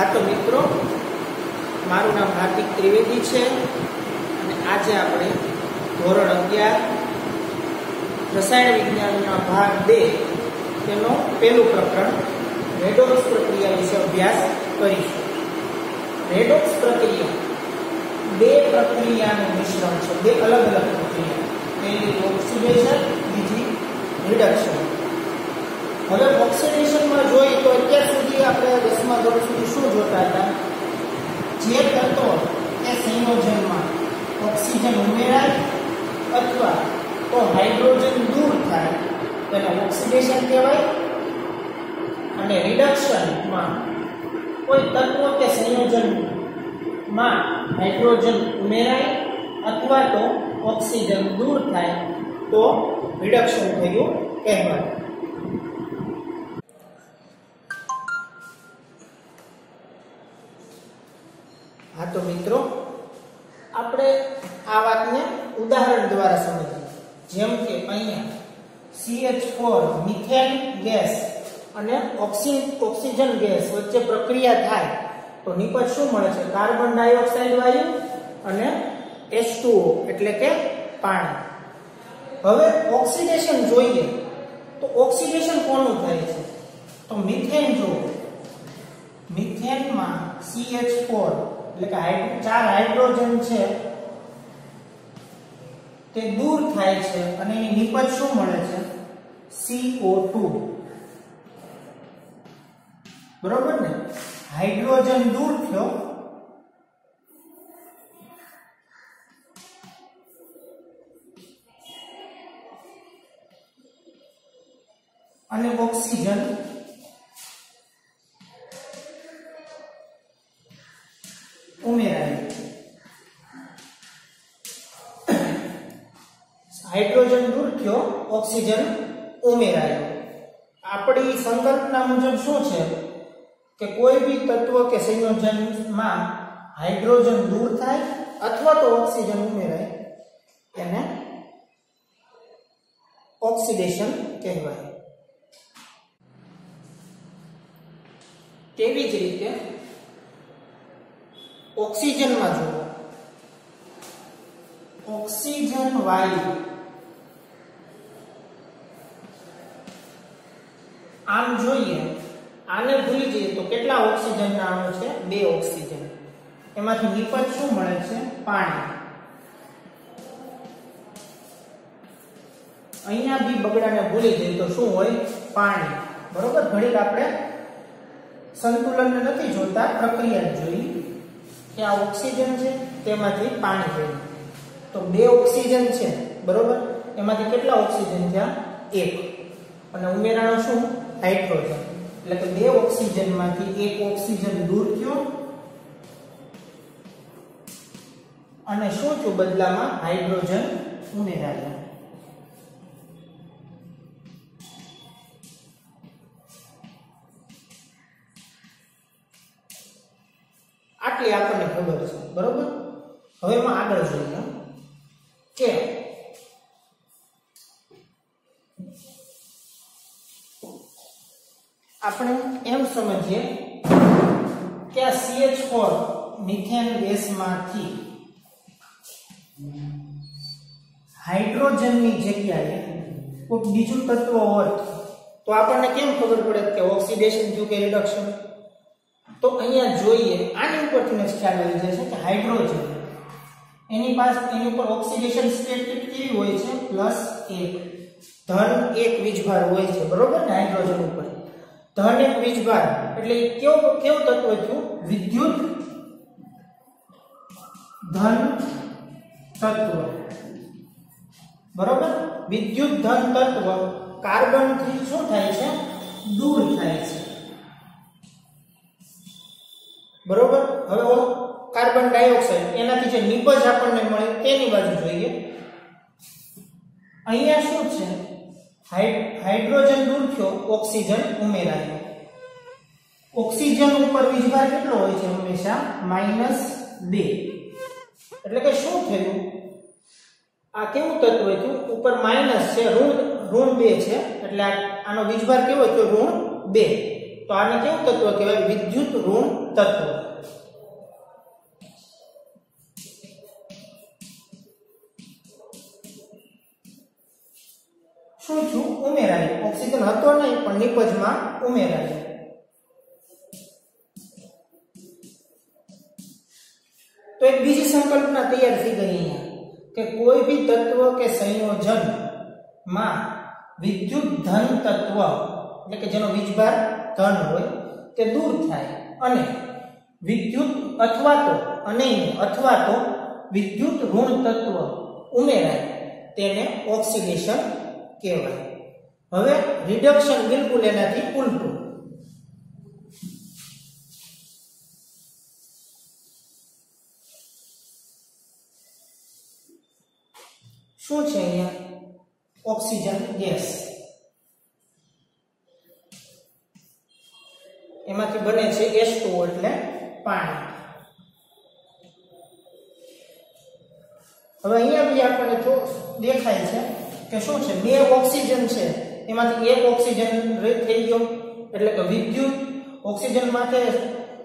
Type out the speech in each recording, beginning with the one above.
હા તો મિત્રો, મારું નામ હાર્દિક ત્રિવેદી છે અને આજે આપણે ધોરણ અગિયાર, રસાયણ વિજ્ઞાનના ભાગ બે તેનો પહેલું પ્રકરણ, રેડોક્સ પ્રક્રિયા વિશે અભ્યાસ કરીશું. રેડોક્સ પ્રક્રિયા બે પ્રક્રિયાનું મિશ્રણ છે, બે અલગ અલગ પ્રક્રિયા. પહેલી ઓક્સિડેશન બીજી રિડક્શન હવે ઓક્સિડેશનમાં જોઈએ તો અત્યાર સુધી આપણે દસમા ધોરણ સુધી શું જોતા હતા જે તત્વો સંયોજનમાં ઓક્સિજન ઉમેરાય અથવા તો હાઇડ્રોજન દૂર થાય, તેને ઓક્સિડેશન કહેવાય. અને રિડક્શનમાં કોઈ તત્વો કે સંયોજનમાં હાઇડ્રોજન ઉમેરાય અથવા તો ઓક્સિજન દૂર થાય, તો રિડક્શન થયું કહેવાય. હા તો મિત્રો આપણે આ વાતને ઉદાહરણ દ્વારા સમજીએ. જેમ કે અહીંયા CH4 મિથેન ગેસ અને ઓક્સિજન ગેસ વચ્ચે પ્રક્રિયા થાય, તો નિપજ શું મળે છે? કાર્બન ડાયોક્સાઇડ વાયુ અને H2O એટલે કે પાણી. હવે ઓક્સિડેશન જોઈએ, તો ઓક્સિડેશન કોનું થાય છે? તો મિથેન જો મિથેનમાં CH4 એટલે કે ચાર હાઇડ્રોજન છે, તે દૂર થાય છે અને એની નિપજ શું મળે છે? CO2 બરોબર ને? હાઇડ્રોજન દૂર થયો. અને ઓક્સિજન મુજબ શું છે કે કોઈ બી તત્વ કે સંયોજનમાં હાઇડ્રોજન દૂર થાય અથવા તો ઓક્સિજન ઉમેરાય એને ઓક્સિડેશન કહેવાય. તેવી જ રીતે ઓક્સિજનમાં જુઓ. ઓક્સિજન વાયુ આમ જોઈએ, આને ભૂલી જઈએ તો કેટલા ઓક્સિજનના અણુ છે? બે ઓક્સિજન. એમાંથી નિપજ શું મળે છે? પાણી. અહીંયા બી બગડાને ભૂલી જઈએ તો શું હોય? પાણી. બરોબર? ઘડીક આપણે સંતુલન નથી જોતા, પ્રક્રિયા જોઈ કે આ ઓક્સિજન છે, તેમાંથી પાણી જોઈએ તો બે ઓક્સિજન છે, બરોબર? એમાંથી કેટલા ઓક્સિજન થયા? એક. અને ઉમેરાણો શું? હાઇડ્રોજન. એટલે કે બે ઓક્સિજનમાંથી એક ઓક્સિજન દૂર થયો અને શું થયું બદલામાં? હાઇડ્રોજન ઉમેરાયા. આટલી આપણને ખબર છે. બરોબર? હવે એમાં આગળ જોઈએ. કે આપણે એમ સમજીએ કે આ CH4 મિથેન ગેસમાંથી હાઇડ્રોજનની જગ્યાએ કોઈ બીજું તત્વ હોત તો આપણને કેમ ખબર પડે કે ઓક્સિડેશન થયું કે રિડક્શન? તો અહીંયા જોઈએ, આની ઉપરથી ખ્યાલ આવી જાય છે કે હાઇડ્રોજન એની પાસે, એની ઉપર ઓક્સિડેશન સ્ટેટ કેવી હોય છે? પ્લસ એક. ધન એક વીજભાર હોય છે. બરોબર ને? હાઇડ્રોજન ઉપર. ધન એક વીજભાર. એટલે કેવું કેવું તત્વ થયું વિદ્યુત ધન તત્વ. બરોબર? વિદ્યુત ધન તત્વ કાર્બનથી શું થાય છે? દૂર થાય છે. બરોબર? હવે ઓલો કાર્બન ડાયોક્સાઇડ, એનાથી જે નિપજ આપણને મળે તેની બાજુ જોઈએ. અહીંયા શું છે? હાઇડ્રોજન દૂર થયો, ઓક્સિજન ઉમેરાયો. ઓક્સિજન ઉપર વીજભાર કેટલો હોય છે હંમેશા? માઇનસ બે. એટલે કે શું થયું? આ કેવું તત્વ થયું? ઉપર માઇનસ છે, ઋણ ઋણ બે છે. એટલે આનો વીજભાર કેવો થયો? ઋણ બે. તો આને કેવું તત્વ કહેવાય? વિદ્યુત ઋણ તત્વ. નહીં પણ નિપજમાં ઉમેરાય તો એક બીજી સંકલ્પના તૈયાર થઈ ગઈ અહીંયા કે કોઈ બી તત્વ કે સંયોજનમાં વિદ્યુત ધન તત્વ એટલે કે જેનો વીજભાર ધન હોય, તે દૂર થાય અને વિદ્યુત અથવા તો અને અથવા તો વિદ્યુત ઋણ તત્વ ઉમેરાય, તેને ઓક્સિડેશન કહેવાય. હવે રિડક્શન બિલકુલ એનાથી ઉલટું શું છે અહીંયા? Oxygen, gas. એમાંથી બને છે H2O એટલે પાણી. હવે અહીંયા બી આપણને જો દેખાય છે કે શું છે? બે ઓક્સિજન છે. એમાંથી એક ઓક્સિજન રદ થઈ ગયો. એટલે કે વિદ્યુત ઓક્સિજન માટે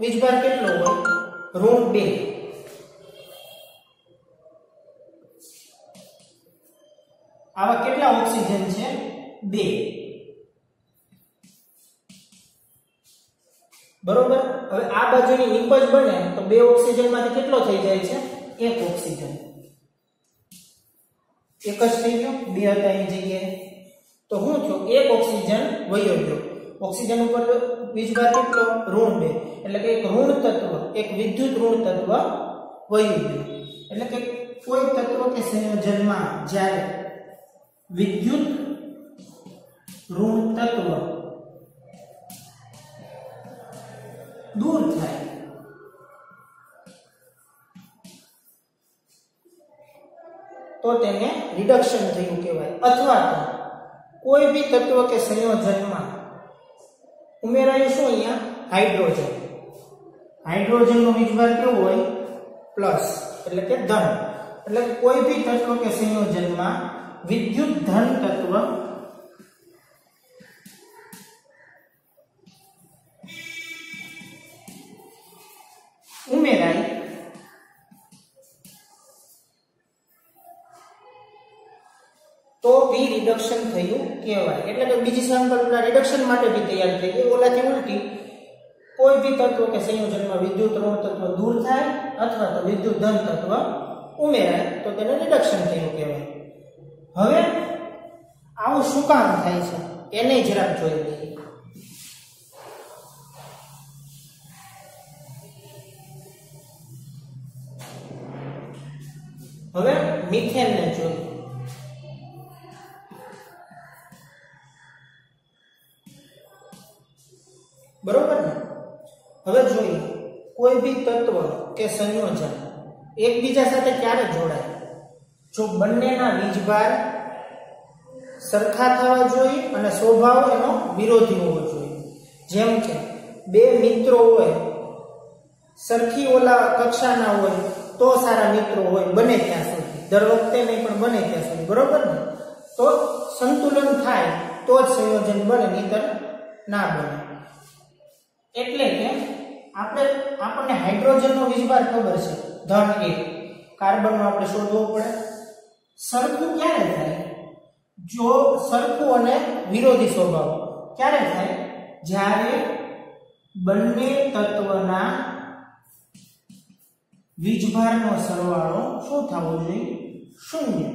વીજભાર કેટલો હોય? ઋણ બે. આવા કેટલા ઓક્સિજન છે? બે. બરોબર? હવે આ બાજુની નિપજ બને તો બે ઓક્સિજનમાંથી કેટલો થઈ જાય છે? એક ઓક્સિજન. એક જ થઈ ગયો? બે હતા એ જગ્યાએ. તો હું છું એક ઓક્સિજન વયો ગયો ઓક્સિજન ઉપર વીજભાર કેટલો ઋણ બે એટલે કે એક ઋણ તત્વ, એક વિદ્યુત ઋણ તત્વ વયું ગયું। એટલે કે કોઈ તત્વ કે સંયોજનમાં જ્યારે વિદ્યુત ઋણ તત્વ દૂર થાય, તો તેને રિડક્શન થયું કહેવાય, અથવા તો કોઈ બી તત્વ કે સંયોજનમાં ઉમેરાયું શું અહીંયા? હાઇડ્રોજન. હાઇડ્રોજનનો વિજભાર કેવો હોય? પ્લસ. એટલે કે ધન. એટલે કોઈ બી તત્વ કે સંયોજનમાં વિદ્યુત ધન તત્વ કહેવાય. એટલે કે બીજી સંકલ્પના રિડક્શન માટે બી તૈયાર થઈ ગઈ. ઓલાથી ઉલટી કોઈ બી તત્વ કે સંયોજનમાં વિદ્યુત ઋણ તત્વ દૂર થાય અથવા તો વિદ્યુત ધન તત્વ ઉમેરાય, તો તેને રિડક્શન થયું કહેવાય. હવે આવું શું કામ થાય છે? એને જરાક જોઈ લઈએ. હવે મિથેનને જોઈએ. સંયોજન એકબીજા સાથે ક્યારે જોડાય? જો બંનેના વીજભાર સરખા થવા જોઈએ અને સ્વભાવ એનો વિરોધી હોવો જોઈએ. જેમ કે, બે મિત્રો હોય, સરખી ઓલા કક્ષાના હોય, તો સારા મિત્રો હોય, બને ત્યાં સુધી. દર વખતે નહીં, પણ બને ત્યાં સુધી. બરોબર ને? તો સંતુલન થાય, તો જ સંયોજન બને, નહીતર ના બને. એટલે કે આપણે, આપણને હાઇડ્રોજનનો વીજભાર ખબર છે, ધન એક કાર્બનનો આપણે શોધવો પડે. સરખું ક્યારે થાય? જો સરખું અને વિરોધી સ્વભાવ. ક્યારે થાય? જ્યારે બંને તત્વના વીજભારનો સરવાળો શું થવો જોઈએ? શૂન્ય.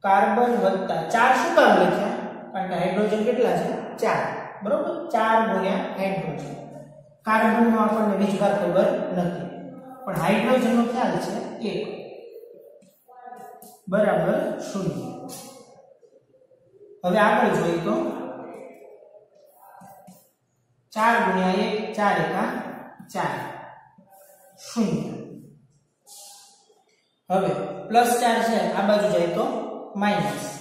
કાર્બન વત્તા ચાર શું કામ લખ્યા? કારણ કે હાઇડ્રોજન કેટલા છે? ચાર. બરોબર? ચાર ગુણ્યા હાઇડ્રોજન. કાર્બનનો આપણને વીજભાર ખબર નથી. પણ હાઇડ્રોજનનો ખ્યાલ છે એક. બરાબર શૂન્ય. હવે આપણે જોઈએ તો ચાર ગુણ્યા એક, ચાર એકા ચાર. શૂન્ય. હવે પ્લસ ચાર છે, આ બાજુ જાય તો માઇનસ.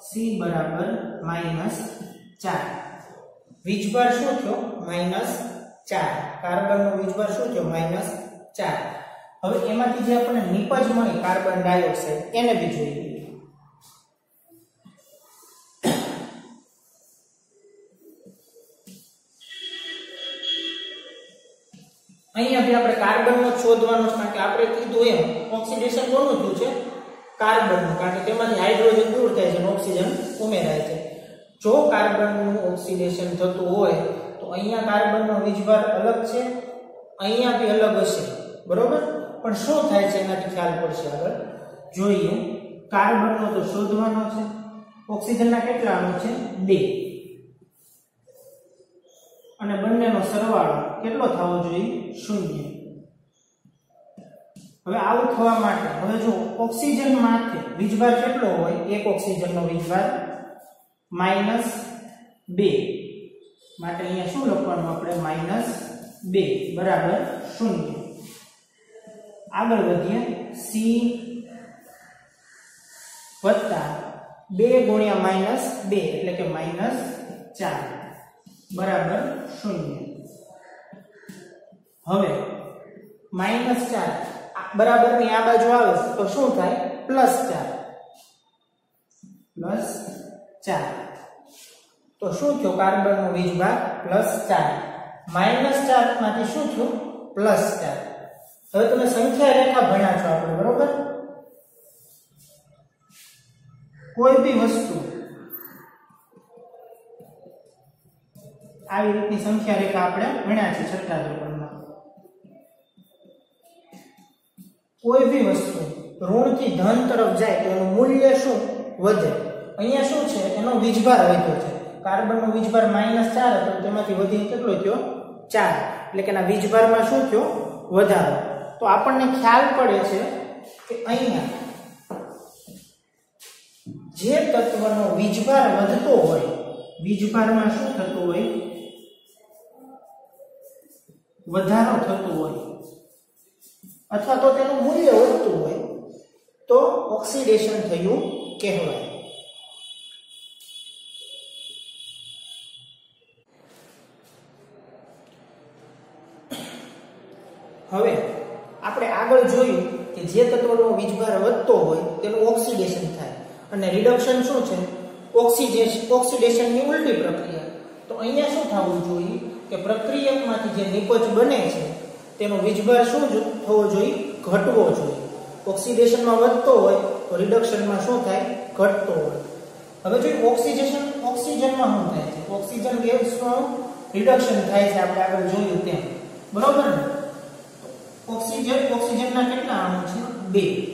સી બરાબર માઇનસ ચાર. વીજભાર શું થયો? માઇનસ ચાર. કાર્બનનો વીજભાર શું થયો? માઇનસ ચાર. હવે એમાંથી જે આપણને નિપજ મળી, કાર્બન ડાયોક્સાઇડ, એને બી જોઈએ અહીંયા બી આપણે કાર્બનનો શોધવાનો છે કે આપણે કીધું એમ ઓક્સિડેશન કોનું થયું છે? કાર્બનનું, કારણ કે તેમાંથી હાઇડ્રોજન દૂર થાય છે અને ઓક્સિજન ઉમેરાય છે. જો કાર્બનનું ઓક્સિડેશન થતું હોય, તો અહીંયા કાર્બનનો વીજભાર અલગ છે અહીંયા બી અલગ હશે. બરોબર? પણ શું થાય છે એનાથી ખ્યાલ પડશે આગળ? જોઈએ. કાર્બનનો તો શોધવાનો છે. ઓક્સિજનના કેટલા અણુ છે? બે. અને બંનેનો સરવાળો કેટલો થવો જોઈએ? શૂન્ય. હવે આવું થવા માટે, હવે જો ઓક્સિજન માટે વીજભાર કેટલો હોય, એક ઓક્સિજનનો વીજભાર માઇનસ બે. માટે અહીંયા શું લખવાનું આપણે? માઇનસ બે. બરાબર? શૂન્ય. આગળ વધીએ. સી વત્તા બે ગુણ્યા માઇનસ બે, એટલે કે માઇનસ ચાર. બરાબર? શૂન્ય. હવે, માઇનસ ચાર. બરાબરની આ બાજુ આવે તો શું થાય? પ્લસ ચાર. પ્લસ ચાર. તો શું થયું? કાર્બનનો વીજભાર પ્લસ ચાર. માઇનસ ચારમાંથી શું થયું? પ્લસ ચાર. હવે તમે સંખ્યા રેખા ભણ્યા છો આપણે, બરોબર? કોઈ બી વસ્તુ આવી રીતની સંખ્યા રેખા આપણે ભણ્યા છે છઠ્ઠા ધોરણમાં કોઈ બી વસ્તુ ઋણથી ધન તરફ જાય તો એનું મૂલ્ય શું? વધે. અહીંયા શું છે? એનો વીજભાર વધ્યો છે. કાર્બનનો વીજભાર માઇનસ ચાર હતો, તેમાંથી વધીને કેટલો થયો? ચાર. એટલે કે એના વીજભારમાં શું થયો? વધારો. તો આપણને ખ્યાલ પડે છે કે અહીંયા જે તત્વનો વીજભાર વધતો હોય, વીજભારમાં શું થતું હોય? વધારો થતો હોય. અથવા તો તેનું મૂલ્ય વધતું હોય, તો ઓક્સિડેશન થયું કહેવાય હવે આપણે આગળ જોયું કે જે તત્વનો વીજભાર વધતો હોય તેનું ઓક્સિડેશન થાય. અને રિડક્શન શું છે? ઓક્સિડેશન ઓક્સિડેશનની ઉલટી પ્રક્રિયા. તો અહીંયા શું થવું જોઈએ? કે પ્રક્રિયકમાંથી જે નિપજ બને છે, તેનો વીજભાર શું થવો જોઈએ? ઘટવો જોઈએ. ઓક્સિડેશનમાં વધતો હોય તો રિડક્શનમાં શું થાય? ઘટતો હોય. હવે જો ઓક્સિડેશન, ઓક્સિજનમાં શું થાય છે? ઓક્સિજન ગેસનું રિડક્શન થાય છે આપણે આગળ જોયું તેમ. બરોબર ને? ઓક્સિજન, ઓક્સિજનના કેટલા અણુ છે? બે.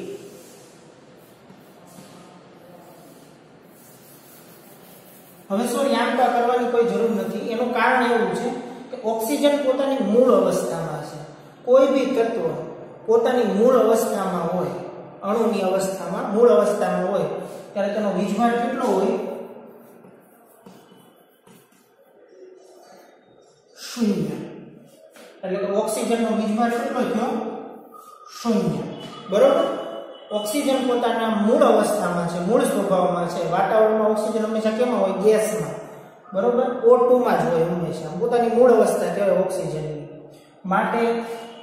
હવે સોરી આમ કરવાની કોઈ જરૂર નથી. એનું કારણ એવું છે કે ઓક્સિજન પોતાની મૂળ અવસ્થામાં છે. કોઈ બી તત્વ પોતાની મૂળ અવસ્થામાં હોય, અણુની અવસ્થામાં, મૂળ અવસ્થામાં હોય, ત્યારે તેનો વીજભાર કેટલો હોય? શૂન્ય. એટલે કે ઓક્સિજનનો વીજભાર કેટલો થયો શૂન્ય. બરોબર? ઓક્સિજન પોતાના મૂળ અવસ્થામાં છે, મૂળ સ્વભાવમાં છે. વાતાવરણમાં ઓક્સિજન હંમેશા કેમાં હોય? ગેસમાં. બરોબર? O2 માં જ હોય હંમેશા. પોતાની મૂળ અવસ્થા કહેવાય ઓક્સિજનની. માટે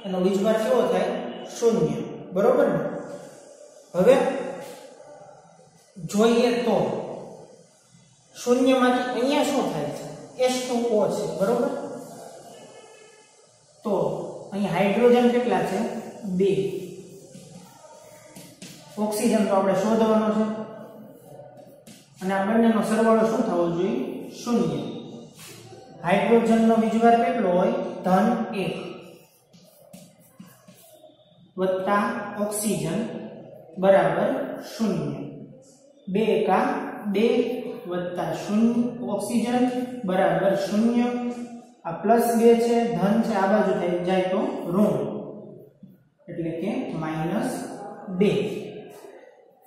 એનો વીજભાર કેવો થાય? શૂન્ય. બરોબર ને? હવે જોઈએ તો, શૂન્યમાંથી અહીંયા શું થાય છે? H2O છે. બરોબર? અહીં હાઇડ્રોજન કેટલા છે? બે. ઓક્સિજન તો આપણે શોધવાનો છે. અને આ બંનેનો સરવાળો શું થવો જોઈએ? શૂન્ય. હાઇડ્રોજનનો વીજભાર કેટલો હોય? ધન એક. વત્તા ઓક્સિજન બરાબર શૂન્ય. બે એકા બે વત્તા શૂન્ય. ઓક્સિજન બરાબર શૂન્ય. આ પ્લસ બે છે, ધન છે, આ બાજુ થઈ જાય તો ઋણ. એટલે કે માઇનસ બે.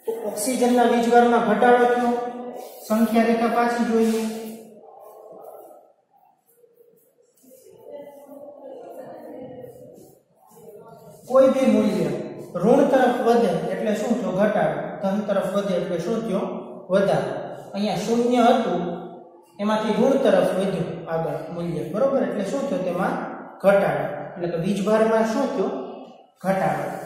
તો ઓક્સિજનના વીજભારમાં ઘટાડો થયો. સંખ્યા રેખા પાછી જોઈએ. કોઈ બી મૂલ્ય ઋણ તરફ વધે એટલે શું થયો? ઘટાડો. ધન તરફ વધે એટલે શું થયો? વધારો. અહીંયા શૂન્ય હતું. એમાંથી ઋણ તરફ વધ્યું. આગળ મૂલ્ય. બરોબર? એટલે શું થયું? તેમાં ઘટાડો. એટલે કે વીજભારમાં શું થયો? ઘટાડો.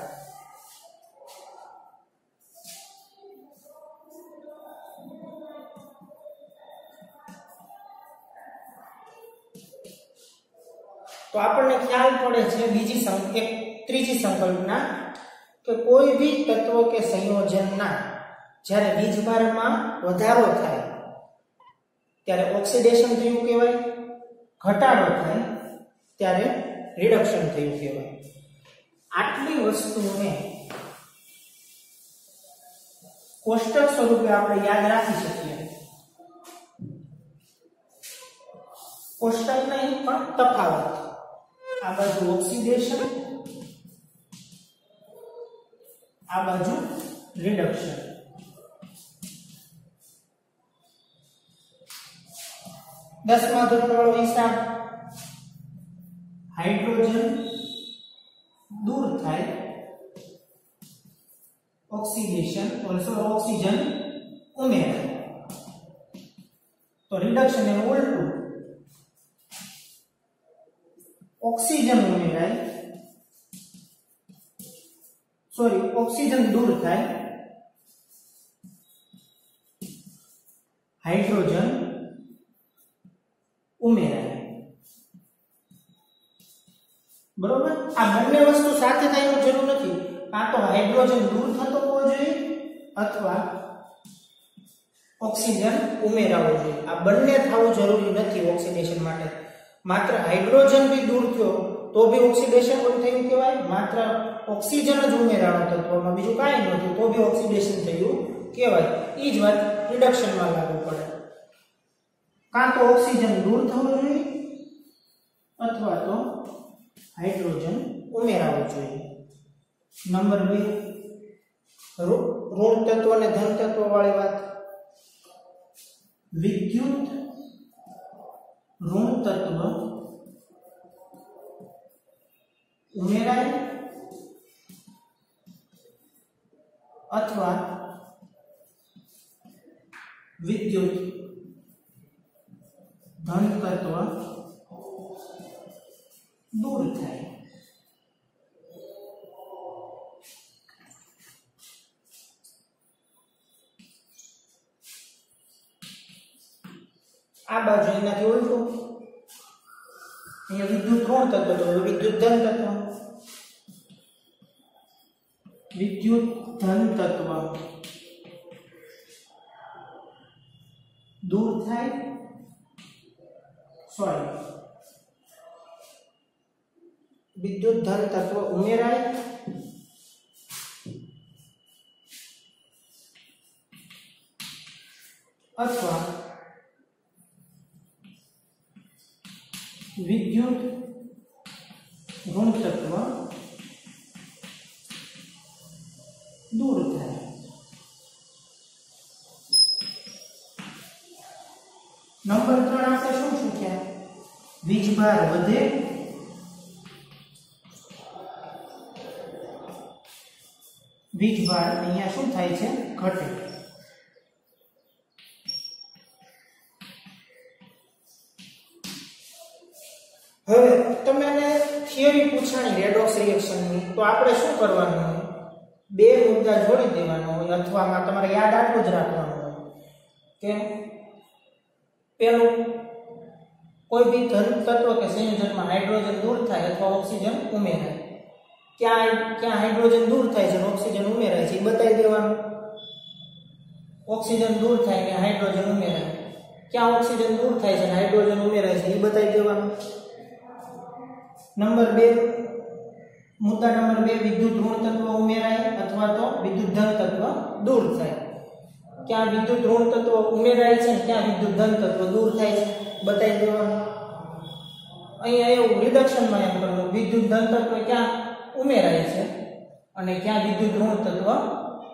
તો આપણને ખ્યાલ પડે છે બીજી સં- એક ત્રીજી સંકલ્પના, કે કોઈ બી તત્વ કે સંયોજનના જ્યારે વીજભારમાં વધારો થાય ત્યારે ઓક્સિડેશન થયું કહેવાય, ઘટાડો થાય ત્યારે રિડક્શન થયું કહેવાય. આટલી વસ્તુઓને કોષ્ટક સ્વરૂપે આપણે યાદ રાખી શકીએ. કોષ્ટક નહીં, પણ તફાવત. આ બાજુ ઓક્સિડેશન આ બાજુ રિડક્શન દસમા ધોરણવાળો હિસાબ હાઇડ્રોજન દૂર થાય ઓક્સિડેશન ઓલસો ઓક્સિજન ઉમેરાય તો રિડક્શન એનું ઉલટું ઓક્સિજન ઉમેરાય સોરી ઓક્સિજન દૂર થાય હાઇડ્રોજન બરોબર? આ બંને વસ્તુ સાથે થાય એવું જરૂર નથી. કાં તો હાઇડ્રોજન દૂર થતો હોવો જોઈએ અથવા ઓક્સિજન ઉમેરાવો જોઈએ. આ બંને થવું જરૂરી નથી ઓક્સિડેશન માટે. માત્ર હાઇડ્રોજન બી દૂર થયો તો બી ઓક્સિડેશન પણ થયું કહેવાય. માત્ર ઓક્સિજન જ ઉમેરાણો તત્વમાં. બીજું કાંઈ નહોતું તો બી ઓક્સિડેશન થયું કહેવાય. એ જ વાત રિડક્શનમાં લાગુ પડે. કાં તો ઓક્સિજન દૂર થવું જોઈએ અથવા તો હાઇડ્રોજન ઉમેરાવો જોઈએ નંબર બે ઋણ તત્વ અને ધન તત્વ વાળી વાત વિદ્યુત ઋણ તત્વ ઉમેરાય અથવા વિદ્યુત ધન તત્વ દૂર થાય આ બાજુ એનાથી ઉલટું અહીંયા વિદ્યુત ઋણ તત્વ તો વિદ્યુત ધન તત્વ વિદ્યુત ધન તત્વ દૂર થાય સોરી વિદ્યુત ધન તત્વ ઉમેરાય અથવા વિદ્યુત ઋણ તત્વ દૂર થાય નંબર ત્રણ આપણે શું શીખ્યા વીજભાર વધે વીજભાર અહીંયા શું થાય છે? ઘટે. હવે તમે થિયરી પૂછાણી રેડોક્સ રિએક્શનની તો આપણે શું કરવાનું હોય? બે મુદ્દા જોડી દેવાનો હોય અથવામાં તમારે યાદ આટલું જ રાખવાનું હોય. કે પેલું કોઈ બી ધન તત્વ કે સંયોજનમાં હાઇડ્રોજન દૂર થાય અથવા ઓક્સિજન ઉમેરાય. ક્યાં ક્યાં હાઇડ્રોજન દૂર થાય છે ઓક્સિજન ઉમેરાય છે, એ બતાવી દેવાનું. ઓક્સિજન દૂર થાય ને હાઇડ્રોજન ઉમેરાય. ક્યાં ઓક્સિજન દૂર થાય છે હાઇડ્રોજન ઉમેરાય છે, એ બતાવી દેવાનું. નંબર બે, મુદ્દા નંબર બે, વિદ્યુત ઋણ તત્વ ઉમેરાય અથવા તો વિદ્યુત ધન તત્વ દૂર થાય. ક્યાં વિદ્યુત ઋણ તત્વ ઉમેરાય છે, ક્યાં વિદ્યુત ધન તત્વ દૂર થાય છે, બતાવી દેવાનું. અહીંયા એવું રિડક્શનમાં એમ કરવું વિદ્યુત ધન તત્વ ક્યાં ઉમેરાય છે. અને ક્યાં વિદ્યુત ઋણ તત્વ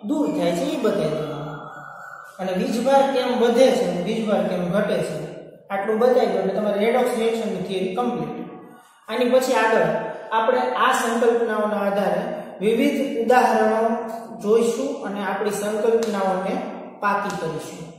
દૂર થાય છે એ બતાવી અને વીજભાર કેમ વધે છે અને વીજભાર કેમ ઘટે છે આટલું બતાવી એટલે તમારે રેડોક્સ રિએક્શનની થિયરી કમ્પ્લીટ આની પછી આગળ આપણે આ સંકલ્પનાઓના આધારે વિવિધ ઉદાહરણો જોઈશું અને આપણી સંકલ્પનાઓને પાકી કરીશું.